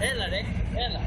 Έλα ρε, έλα.